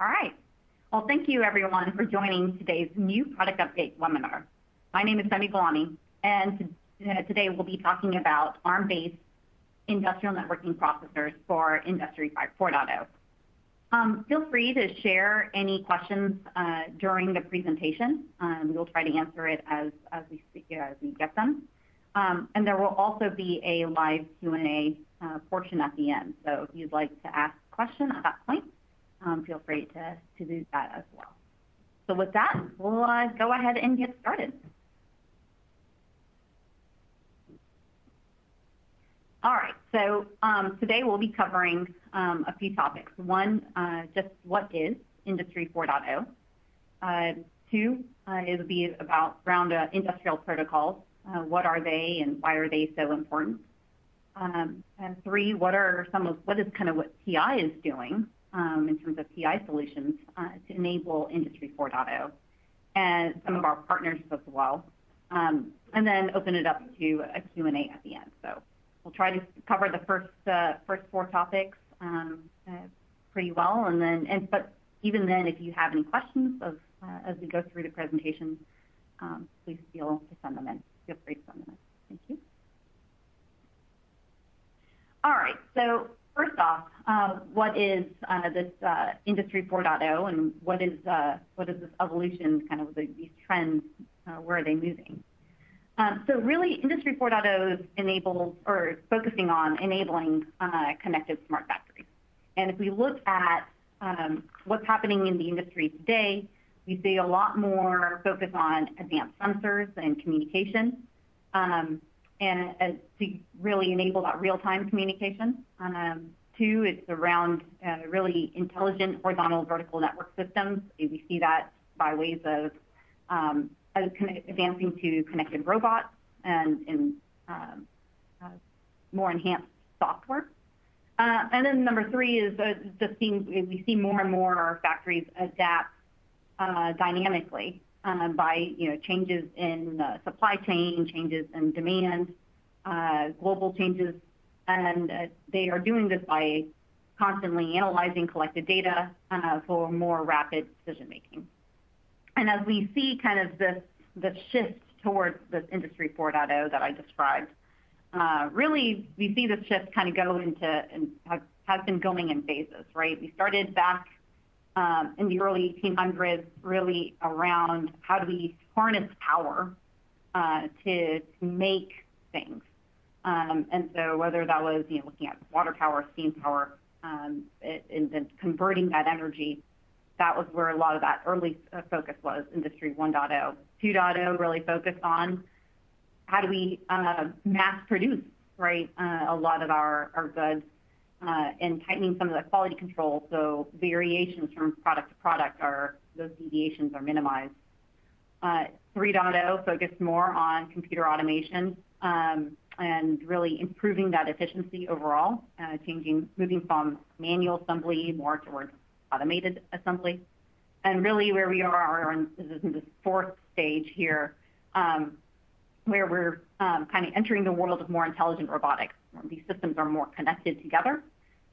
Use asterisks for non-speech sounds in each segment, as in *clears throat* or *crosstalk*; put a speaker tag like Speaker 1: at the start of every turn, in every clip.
Speaker 1: All right. Well, thank you everyone for joining today's new product update webinar. My name is Femi Galani, and today we'll be talking about ARM-based industrial networking processors for Industry 4.0. Um, feel free to share any questions uh, during the presentation. Um, we'll try to answer it as, as, we, as we get them. Um, and there will also be a live Q&A uh, portion at the end. So if you'd like to ask a question at that point, feel free to, do that as well. So with that, we'll uh, go ahead and get started. All right, so um, today we'll be covering um, a few topics. One, uh, just what is Industry 4.0? Uh, two, it'll be about around industrial protocols. What are they and why are they so important? Um, and three, what are some of what is kind of what TI is doing um, in terms of TI solutions uh, to enable Industry 4.0, and some of our partners as well. Um, and then open it up to a Q&A at the end. So we'll try to cover the first uh, first four topics um, uh, pretty well, and then and but even then, if you have any questions as we go through the presentation, um, please feel free to send them in. Thank you. All right, so first off, uh, what is uh, this uh, Industry 4.0, and what is uh, what is this evolution? Kind of the, these trends, where are they moving? Um, so really, Industry 4.0 enables or focusing on enabling connected smart factories. And if we look at um, what's happening in the industry today, we see a lot more focus on advanced sensors and communication, um, and to really enable that real-time communication. Um, two, it's around uh, really intelligent horizontal vertical network systems. We see that by ways of um, advancing to connected robots and, um, uh, more enhanced software. Uh, and then number three is just seeing, we see more and more factories adapt dynamically by you know changes in supply chain, changes in demand, uh, global changes, and they are doing this by constantly analyzing collected data for more rapid decision making. And as we see kind of this, shift towards this Industry 4.0 that I described, uh, really we see this shift kind of go into and has been going in phases, right? We started back um, in the early 1800s really around how do we harness power uh, to, make things. Um, and so whether that was you know, looking at water power, steam power, um, and then converting that energy that was where a lot of that early uh, focus was, Industry 1.0. 2.0 really focused on how do we uh, mass produce, right, a lot of our, goods and tightening some of the quality control so variations from product to product are, those deviations are minimized. Uh, 3.0 focused more on computer automation um, and really improving that efficiency overall, uh, changing, moving from manual assembly more towards automated assembly. And really where we are in this fourth stage here, um, where we're um, kind of entering the world of more intelligent robotics. These systems are more connected together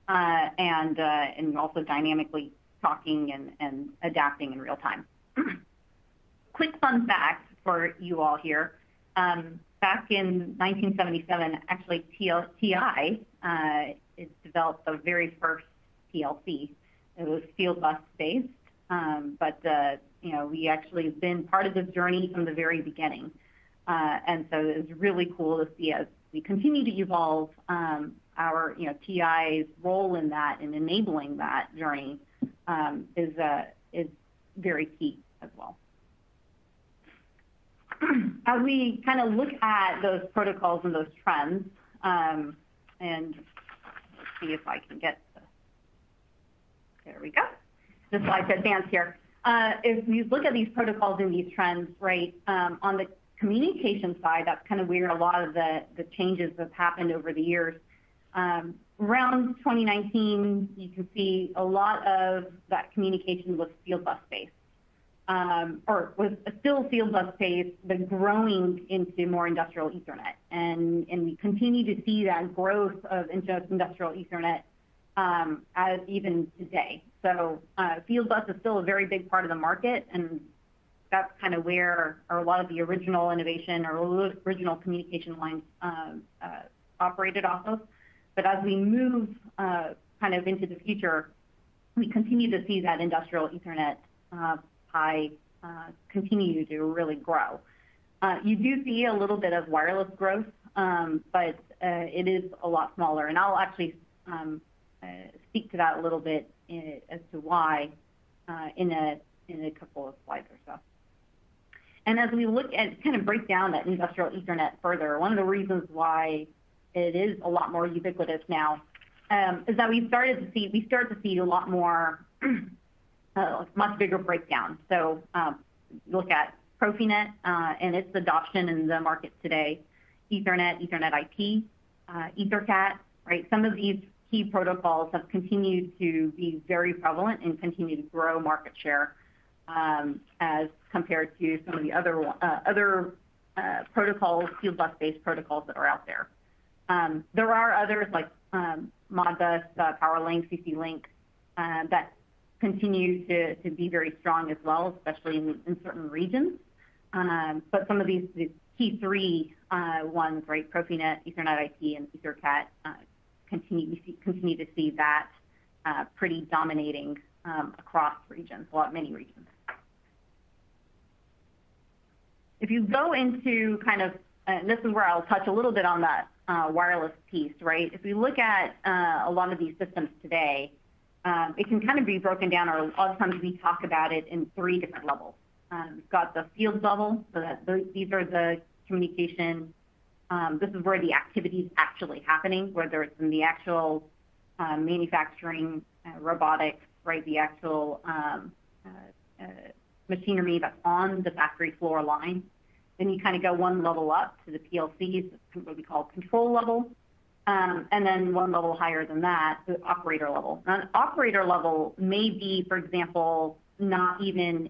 Speaker 1: uh, and, uh, and also dynamically talking and, adapting in real time. *clears throat* Quick fun fact for you all here. Um, back in 1977, actually TI uh, developed the very first PLC it was field bus based, um, but you know we actually have been part of this journey from the very beginning, and so it was really cool to see as we continue to evolve um, our you know TI's role in that and enabling that journey um, is uh, is very key as well. *clears throat* As we kind of look at those protocols and those trends, um, and see if I can get there we go. The slide's advanced here. Uh, if you look at these protocols and these trends, right, on the communication side, that's kind of where a lot of the, changes have happened over the years. Um, around 2019, you can see a lot of that communication was field bus based. Um, or was still field bus based, but growing into more industrial Ethernet. And, we continue to see that growth of industrial Ethernet um, as even today. So, field bus is still a very big part of the market, and that's kind of where a lot of the original innovation or original communication lines uh, uh, operated off of. But as we move uh, kind of into the future, we continue to see that industrial Ethernet pie continue to really grow. You do see a little bit of wireless growth, um, but it is a lot smaller. And I'll actually um, speak to that a little bit as to why uh in a in a couple of slides or so. And as we look at kind of break down that industrial Ethernet further, one of the reasons why it is a lot more ubiquitous now um, is that we started to see we start to see a lot more *clears throat* uh, much bigger breakdown. So um, look at Profinet uh, and its adoption in the market today, Ethernet Ethernet IP, uh, EtherCAT, right? Some of these key protocols have continued to be very prevalent and continue to grow market share Um, as compared to some of the other uh, other uh, protocols, field bus-based protocols that are out there. Um, there are others like um, Modbus, uh, PowerLink, CC-Link that continue to be very strong as well, especially in certain regions. But some of these key three ones, right, Profinet, Ethernet IP, and EtherCAT continue continue to see that pretty dominating across regions, well, many regions. If you go into kind of, and this is where I'll touch a little bit on that uh, wireless piece, right? If we look at uh, a lot of these systems today, um, it can kind of be broken down, or a lot of times we talk about it in three different levels. Um, we've got the field level, so that these are the communication. Um, this is where the activity is actually happening, whether it's in the actual manufacturing, uh, robotics, right? The actual machinery that's on the factory floor line. Then you kind of go one level up to the PLCs, what we call control level. Um, and then one level higher than that, the operator level. An operator level may be, for example, not even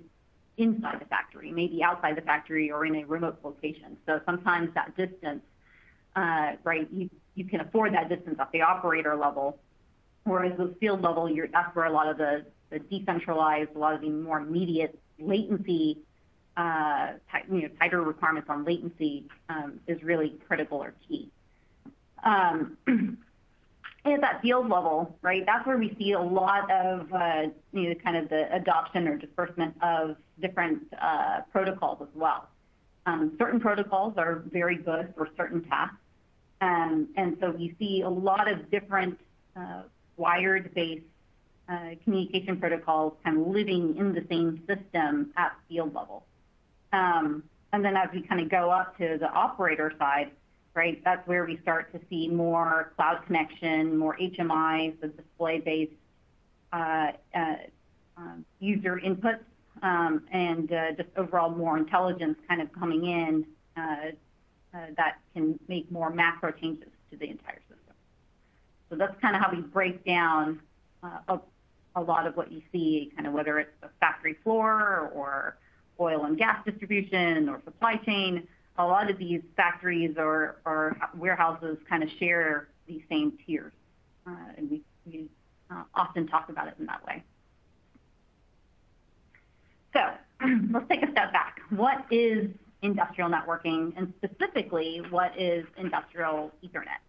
Speaker 1: inside the factory, maybe outside the factory or in a remote location. So sometimes that distance, uh, right, you can afford that distance at the operator level. Whereas the field level, you're that's where a lot of the decentralized, a lot of the more immediate latency, uh, you know, tighter requirements on latency um, is really critical or key. Um, *clears throat* at that field level, right, that's where we see a lot of uh, you know, kind of the adoption or disbursement of different uh, protocols as well. Um, certain protocols are very good for certain tasks. And so we see a lot of different wired-based Uh, communication protocols kind of living in the same system at field level. Um, and then as we kind of go up to the operator side, right, that's where we start to see more cloud connection, more HMI, the display-based uh, uh, um, user inputs, um, and just overall more intelligence kind of coming in that can make more macro changes to the entire system. So that's kind of how we break down a lot of what you see, kind of whether it's the factory floor or oil and gas distribution or supply chain. A lot of these factories or warehouses kind of share these same tiers. Uh, and we uh, often talk about it in that way. So *clears throat* let's take a step back. What is industrial networking, and specifically, what is industrial Ethernet?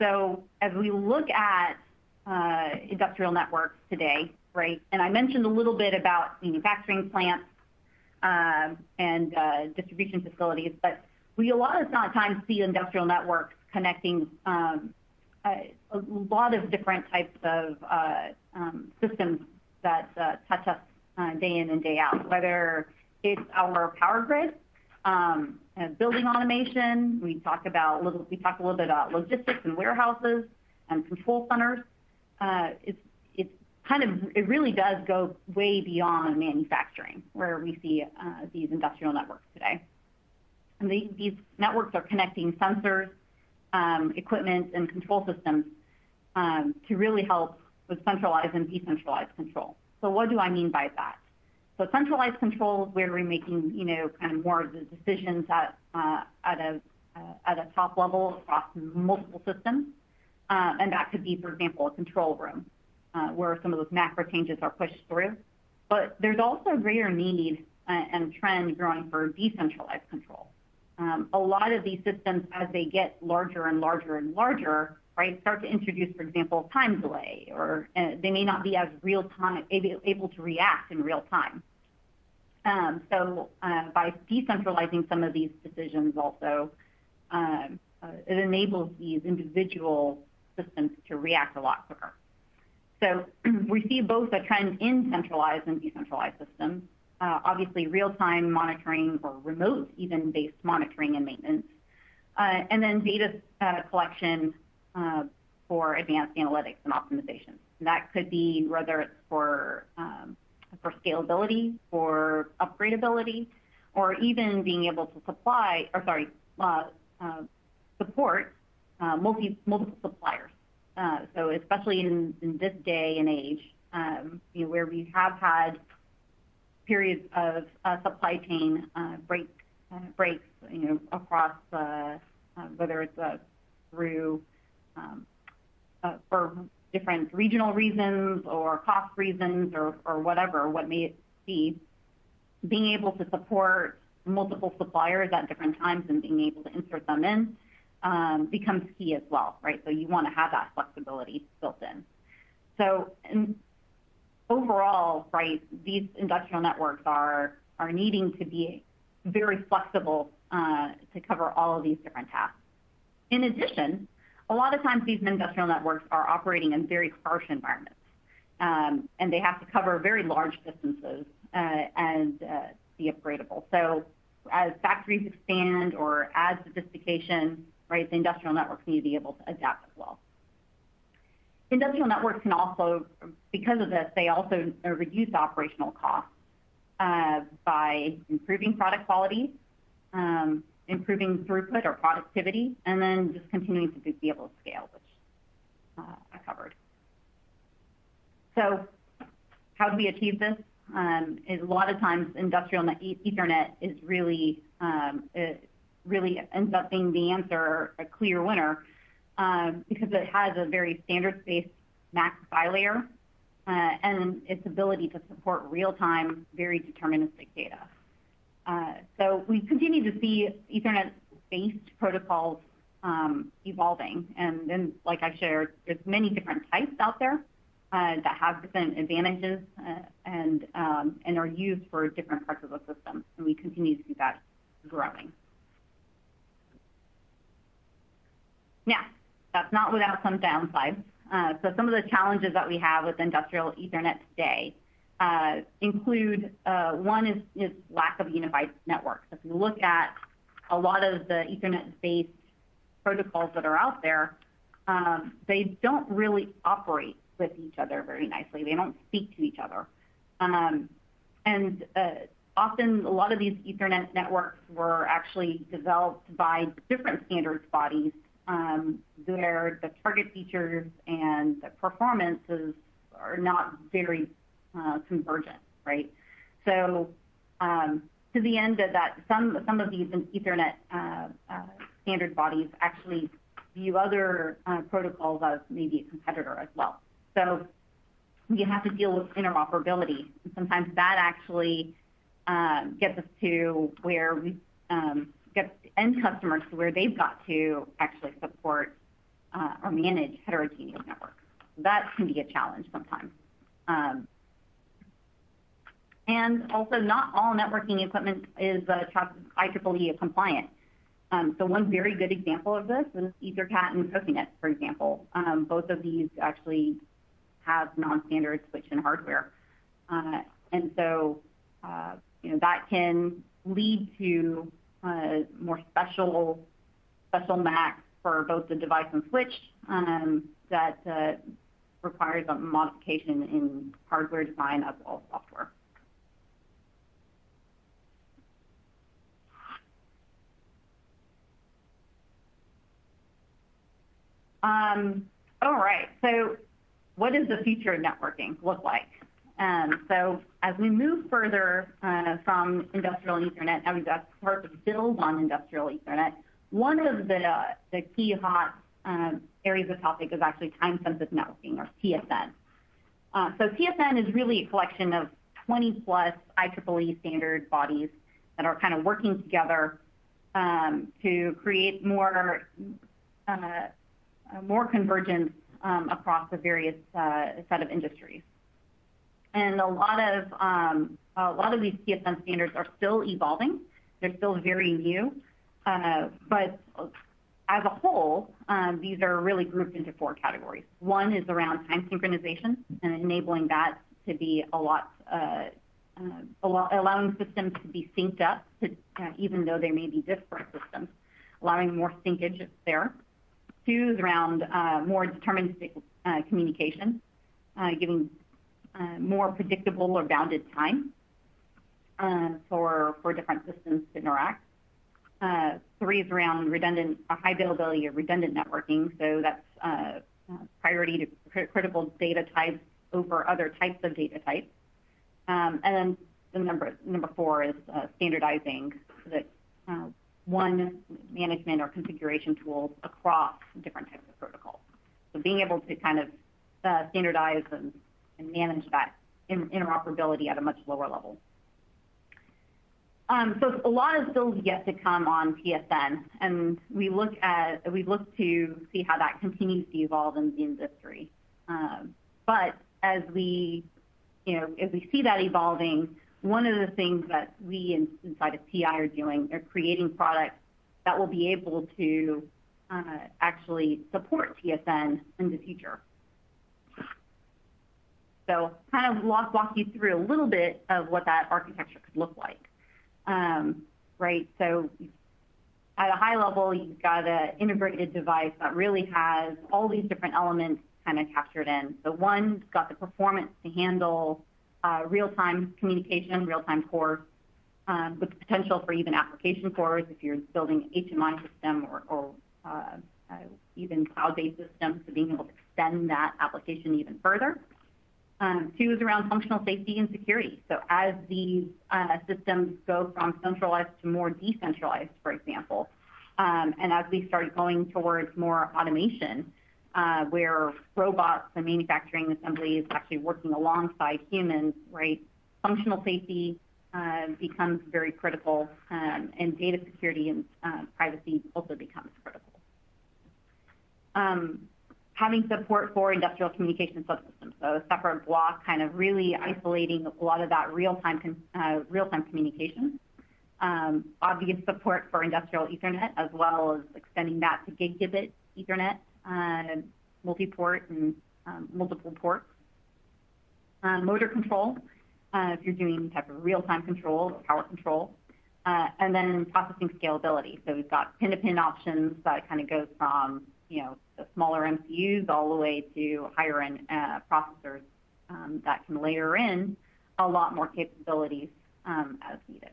Speaker 1: So as we look at Uh, industrial networks today, right, and I mentioned a little bit about manufacturing plants um, and uh, distribution facilities, but we a lot of times see industrial networks connecting um, a lot of different types of uh, um, systems that touch us day in and day out, whether it's our power grid, building automation. We talk about little we talked a little bit about logistics and warehouses and control centers. Uh, it really does go way beyond manufacturing, where we see uh, these industrial networks today. And these networks are connecting sensors, um, equipment, and control systems um, to really help with centralized and decentralized control. So what do I mean by that? So centralized control is where we're making you know, kind of more of the decisions at uh, a top level across multiple systems. Uh, and that could be, for example, a control room. Uh, where some of those macro changes are pushed through. But there's also a greater need uh, and trend growing for decentralized control. Um, a lot of these systems, as they get larger and larger and larger, right, start to introduce, for example, time delay, or they may not be as real-time able to react in real time. Um, so by decentralizing some of these decisions also, um, it enables these individual systems to react a lot quicker. So *clears throat* we see both a trend in centralized and decentralized systems. Uh, obviously, real-time monitoring or remote even based monitoring and maintenance. Uh, and then data uh, collection for advanced analytics and optimization. That could be whether it's for um, scalability, for upgradeability, or even being able to supply or sorry, support Uh, multiple suppliers. Uh so especially in this day and age, um, you know, where we have had periods of uh, supply chain uh, breaks you know, across, whether it's through um, for different regional reasons or cost reasons or whatever, what may it be, being able to support multiple suppliers at different times and being able to insert them in Um, becomes key as well. Right? So you want to have that flexibility built in. So overall, right, these industrial networks are are needing to be very flexible uh, to cover all of these different tasks. In addition, a lot of times these industrial networks are operating in very harsh environments, um, and they have to cover very large distances uh, and uh, be upgradable. So as factories expand or add sophistication, the industrial networks need to be able to adapt as well. Industrial networks can also, because of this, they also reduce operational costs uh, by improving product quality, um, improving throughput or productivity, and then just continuing to be able to scale, which uh, I covered. So how do we achieve this? Is a lot of times industrial Ethernet is really um, ends up being the answer, a clear winner, uh, because it has a very standards-based MAC layer uh, and its ability to support real-time, very deterministic data. Uh, so we continue to see Ethernet-based protocols um, evolving. And then, like I shared, there's many different types out there that have different advantages and um, and are used for different parts of the system, and we continue to see that growing. Now, that's not without some downsides. Uh, so some of the challenges that we have with industrial Ethernet today uh, include, uh, one is lack of unified networks. If you look at a lot of the Ethernet-based protocols that are out there, um, they don't really operate with each other very nicely. They don't speak to each other. Um, and often, a lot of these Ethernet networks were actually developed by different standards bodies, Um, where the target features and the performances are not very uh, convergent. Right? So um to the end of that, some some of these Ethernet uh, uh, standard bodies actually view other protocols as maybe a competitor as well. So you have to deal with interoperability, and sometimes that actually gets um, end customers to where they've got to actually support uh, or manage heterogeneous networks. That can be a challenge sometimes. Um and also, not all networking equipment is uh, IEEE compliant. Um so one very good example of this is EtherCAT and Profinet, for example. Um, both of these actually have non-standard switch in hardware. and hardware. Uh, that can lead to Uh, more special MACs for both the device and switch um, that uh, requires a modification in hardware design as well as software. Um, all right. So what does the future of networking look like? Um, so as we move further uh, from industrial Ethernet, and we start to build on industrial Ethernet, one of the key hot um, areas of topic is actually time-sensitive networking or TSN. Uh, so TSN is really a collection of 20-plus IEEE standard bodies that are kind of working together um, to create more uh, more convergence across the various set of industries. And a lot of um a lot of these TSN standards are still evolving. They're still very new. Uh, but as a whole, um, these are really grouped into four categories. One is around time synchronization and enabling that to be a lot, uh, uh, allowing systems to be synced up, even though they may be disparate systems, allowing more syncage there. Two is around more deterministic communication, giving Uh, more predictable or bounded time um, for for different systems to interact. Uh, three is around redundant, uh, high availability of redundant networking. So that's priority to critical data types over other types of data types. Um and then the number four is standardizing the one management or configuration tools across different types of protocols. So being able to kind of standardize and manage that interoperability at a much lower level. Um, so a lot is still yet to come on TSN, and we look at we look to see how that continues to evolve in the industry. Um, but as we you know as we see that evolving, one of the things that we inside of TI are doing are creating products that will be able to uh, actually support TSN in the future. So kind of walk you through a little bit of what that architecture could look like. Um, right. So at a high level, you've got an integrated device that really has all these different elements kind of captured in. So one's got the performance to handle uh, real-time communication, real-time cores, um, with the potential for even application cores if you're building HMI system or uh, uh, even cloud-based systems, so being able to extend that application even further. Um, Two is around functional safety and security. So as these uh, systems go from centralized to more decentralized, for example, um, and as we start going towards more automation, uh, where robots and manufacturing assembly is actually working alongside humans, right? Functional safety uh, becomes very critical, um, and data security and privacy also becomes critical. Having support for industrial communication subsystems. So a separate block kind of really isolating a lot of that real-time uh, real-time communication. Um, obvious support for industrial Ethernet, as well as extending that to gigabit Ethernet, uh, multi-port and um, multiple ports. Uh, motor control, if you're doing type of real-time control or power control. Uh, and then processing scalability. So we've got pin-to-pin options that kind of goes from the smaller MCUs all the way to higher-end uh, processors um, that can layer in a lot more capabilities um, as needed.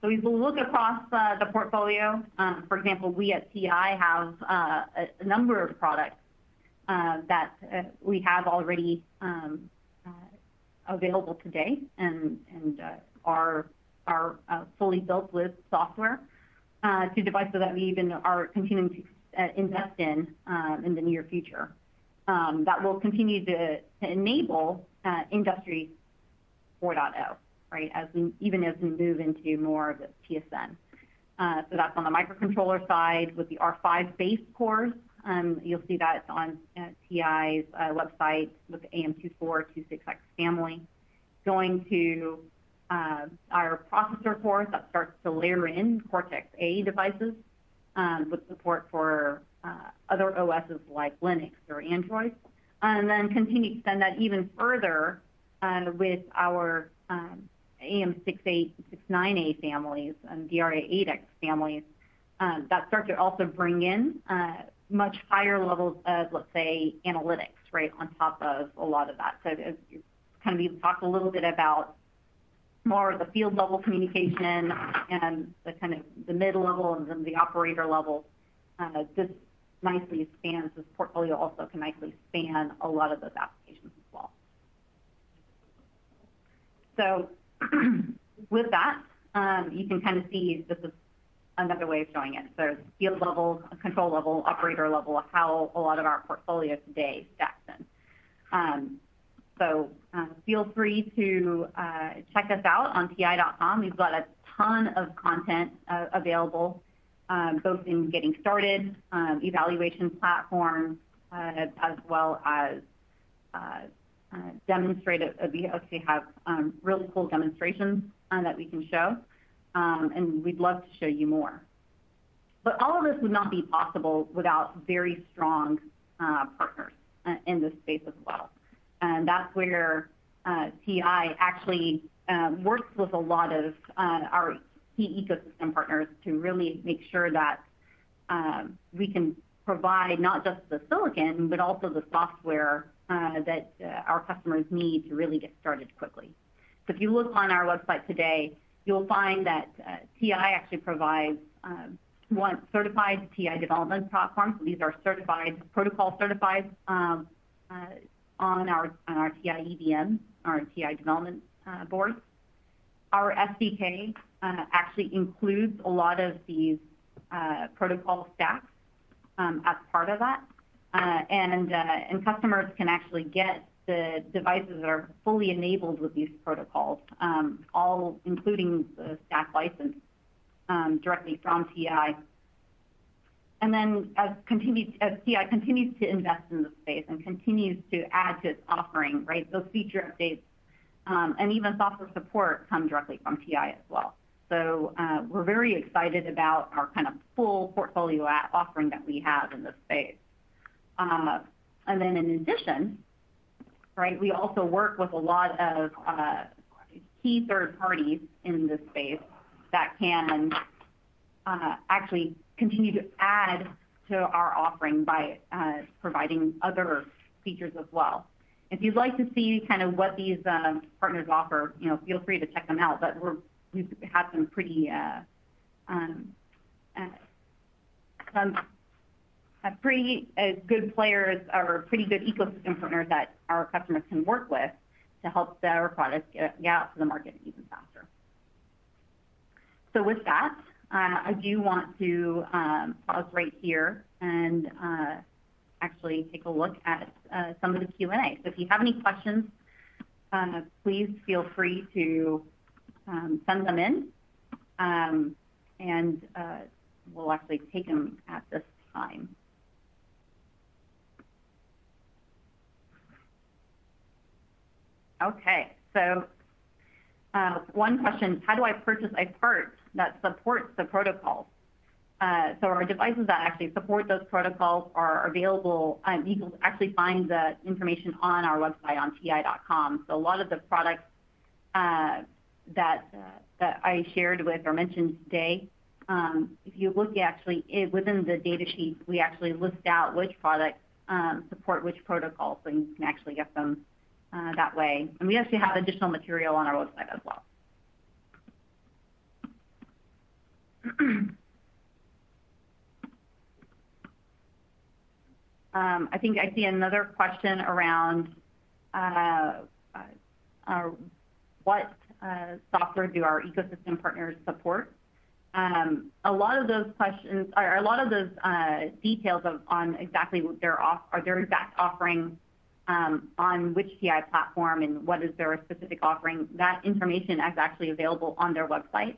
Speaker 1: So we look across uh, the portfolio, um, for example, we at TI have uh, a number of products that we have already available today and are Uh, fully built with software uh, to devices that we even are continuing to uh, invest in um, in the near future. Um, that will continue to enable Industry 4.0, right? As we even as we move into more of the TSN. Uh so that's on the microcontroller side with the R5 base cores. Um, you'll see that on TI's website with the AM2426X family. Going to Um, our processor cores that starts to layer in Cortex-A devices, um, with support for uh, other OSes like Linux or Android. And then continue to extend that even further uh, with our um, AM6A, 69A families and DRA8X families that start to also bring in uh, much higher levels of, let's say, analytics, right, on top of a lot of that. So kind of even talk a little bit about more of the field-level communication and the kind of the mid-level and then the operator level. Uh, this nicely spans, this portfolio also can nicely span a lot of those applications as well. So *clears throat* with that, um, you can kind of see this is another way of showing it. So field level, control level, operator level, how a lot of our portfolio today stacks in. Um, Um, so uh, feel free to uh, check us out on ti.com. We've got a ton of content uh, available, um, both in getting started, um, evaluation platforms, uh, as well as demonstrative. We actually have um, really cool demonstrations that we can show, um, and we'd love to show you more. But all of this would not be possible without very strong partners in this space as well. And that's where uh, TI actually uh, works with a lot of uh, our key ecosystem partners to really make sure that um, we can provide not just the silicon, but also the software uh, that our customers need to really get started quickly. So if you look on our website today, you'll find that TI actually provides um, one certified TI development platform. These are certified, protocol certified um, on our, TI EVM, our TI development uh, boards. Our SDK uh, actually includes a lot of these uh, protocol stacks um, as part of that. And, and customers can actually get the devices that are fully enabled with these protocols, um, all including the stack license um, directly from TI and then as TI continues to invest in the space and continues to add to its offering, right, those feature updates um, and even software support come directly from TI as well. So uh, we're very excited about our kind of full portfolio offering that we have in this space. Uh, and then in addition, right, we also work with a lot of uh, key third parties in this space that can actually continue to add to our offering by uh, providing other features as well. If you'd like to see kind of what these uh, partners offer, you know, feel free to check them out. But we've had some pretty uh, um, good players or pretty good ecosystem partners that our customers can work with to help their products get out to the market even faster. So with that, I do want to um, pause right here and uh, actually take a look at uh, some of the Q&A. So if you have any questions, please feel free to um, send them in, um, and we'll actually take them at this time. Okay, so one question, how do I purchase a part that supports the protocols. Uh, so our devices that actually support those protocols are available. Um, you can actually find the information on our website on ti.com. So a lot of the products uh, that uh, that I shared with or mentioned today, um, if you look actually it, within the data sheet, we actually list out which products um, support which protocols, so you can actually get them that way. And we actually have additional material on our website as well. Um, *clears throat* I think I see another question around uh, uh, what software do our ecosystem partners support? Um, a lot of those questions or a lot of those details on exactly what their off are their exact offering um, on which TI platform and what is their specific offering, that information is actually available on their website.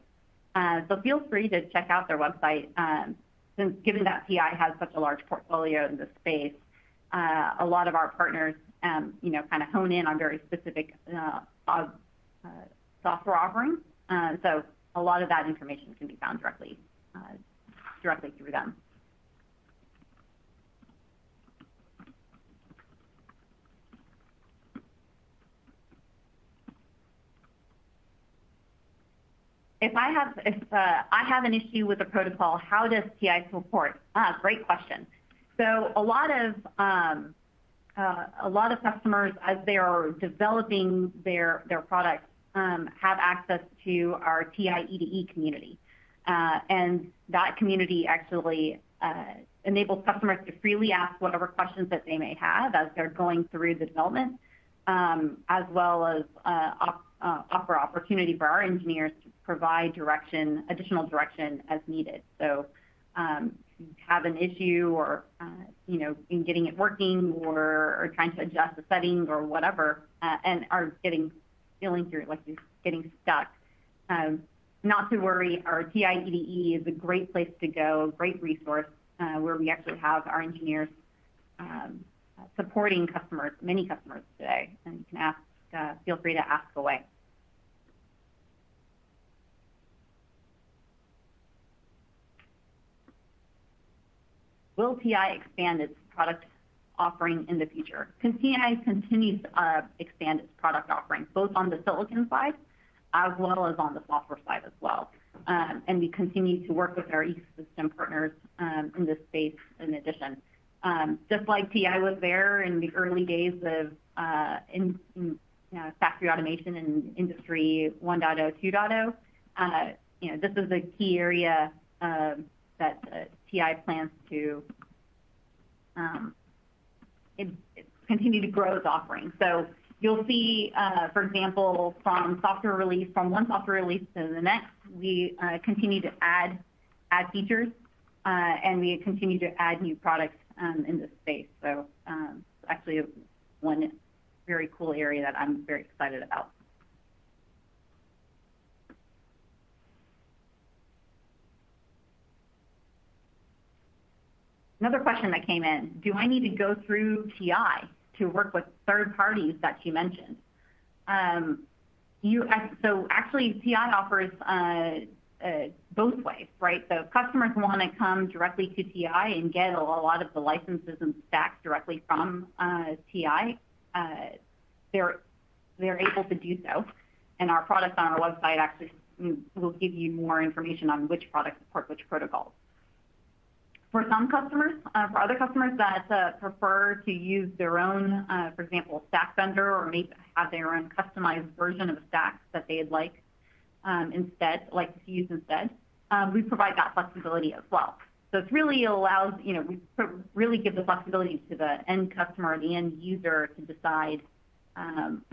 Speaker 1: Uh, so feel free to check out their website. Um, since given that TI has such a large portfolio in this space, uh, a lot of our partners, um, you know, kind of hone in on very specific uh, uh, software offerings. Uh, so a lot of that information can be found directly uh, directly through them. If I have if uh, I have an issue with a protocol, how does TI support? Ah, great question. So a lot of um, uh, a lot of customers, as they are developing their their products, um, have access to our TI E2E community, uh, and that community actually enables customers to freely ask whatever questions that they may have as they're going through the development, um, as well as Uh, offer opportunity for our engineers to provide direction, additional direction as needed. So, um, you have an issue or, uh, you know, in getting it working or trying to adjust the setting or whatever, uh, and are getting feeling like you're getting stuck, um, not to worry. Our TI E2E is a great place to go, great resource, where we actually have our engineers um, supporting customers, many customers today. And you can ask, Uh, feel free to ask away. Will TI expand its product offering in the future? TI continues to uh, expand its product offering, both on the silicon side as well as on the software side as well. Um, and we continue to work with our ecosystem partners um, in this space in addition. Um, just like TI was there in the early days of uh, factory automation and Industry 1.0, 2.0, uh, you know, this is a key area um, that TI plans to um, continue to grow its offering. So You'll see, uh, for example, from software release, from one software release to the next, we uh, continue to add features, and we continue to add new products um, in this space. So, actually one very cool area that I'm very excited about. Another question that came in, do I need to go through TI to work with third parties that um, you mentioned? So actually, TI offers uh, uh, both ways, right? So customers wanna come directly to TI and get a lot of the licenses and stacks directly from uh, TI. Uh, they're able to do so, and our products on our website actually mm, will give you more information on which products support which protocols. For some customers, uh, for other customers that uh, prefer to use their own, for example, stack vendor or maybe have their own customized version of a stack that they'd like um, instead, like to use instead, um, we provide that flexibility as well. So it really allows, you know, we really give the flexibility to the end customer or the end user to decide um,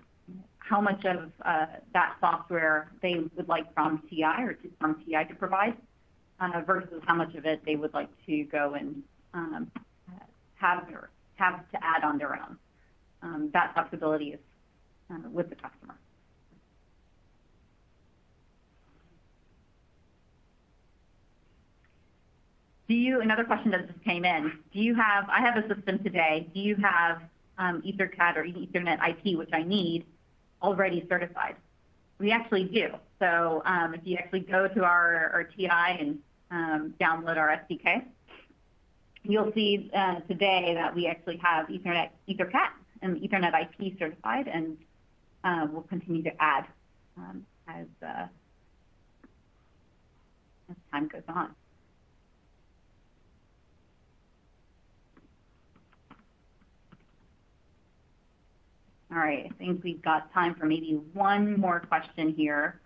Speaker 1: how much of uh, that software they would like from TI or from TI to provide uh, versus how much of it they would like to go and um, have to add on their own. Um, that flexibility is uh, with the customer. Do you another question that just came in. Do you have, I have a system today. Do you have um, EtherCAT or Ethernet IP, which I need, already certified? We actually do. So um if you actually go to our TI and um, download our SDK, you'll see uh, today that we actually have Ethernet, EtherCAT and Ethernet IP certified, and uh, we'll continue to add um, uh, as time goes on. All right. I think we've got time for maybe one more question here.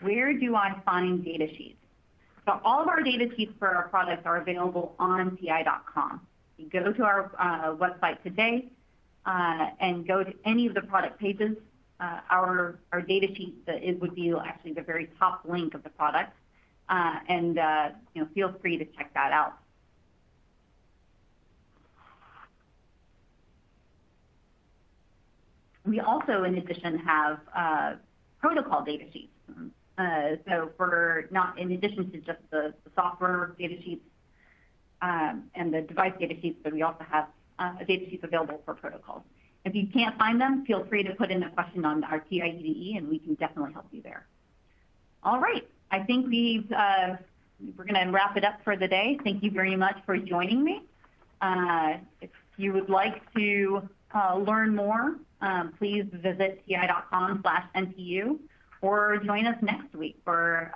Speaker 1: Where do I find data sheets? So all of our data sheets for our products are available on ti.com. You go to our uh, website today uh, and go to any of the product pages, uh, our our data sheet would be actually the very top link of the product. Uh, and uh, you know, feel free to check that out. We also, in addition, have uh, protocol data sheets. So for not in addition to just the software data sheets um, and the device data sheets, but we also have data sheets available for protocols. If you can't find them, feel free to put in a question on our TI E2E, and we can definitely help you there. All right. I think uh, we're gonna wrap it up for the day. Thank you very much for joining me. Uh, if you would like to uh, learn more, um, please visit ti.com/npu or join us next week for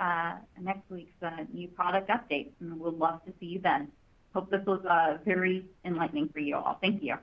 Speaker 1: next week's new product update, and we'd love to see you then. Hope this was very enlightening for you all. Thank you.